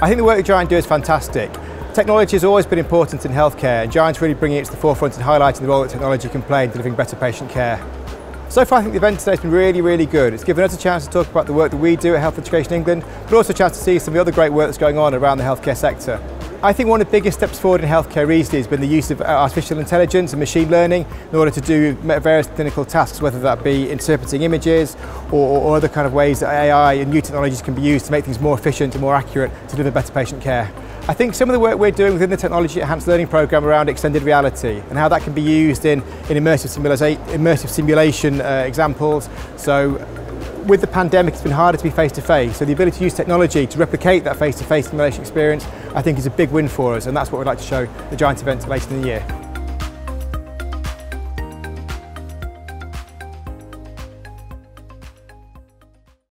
I think the work that Giant do is fantastic. Technology has always been important in healthcare and Giant's really bringing it to the forefront and highlighting the role that technology can play in delivering better patient care. So far I think the event today has been really, really good. It's given us a chance to talk about the work that we do at Health Education England, but also a chance to see some of the other great work that's going on around the healthcare sector. I think one of the biggest steps forward in healthcare recently has been the use of artificial intelligence and machine learning in order to do various clinical tasks, whether that be interpreting images or, or other kind of ways that AI and new technologies can be used to make things more efficient and more accurate to deliver better patient care. I think some of the work we're doing within the Technology Enhanced Learning Programme around extended reality and how that can be used in, in immersive, immersive simulation uh, examples. So with the pandemic, it's been harder to be face-to-face, so the ability to use technology to replicate that face-to-face -face simulation experience, I think is a big win for us, and that's what we'd like to show the Giant event later in the year.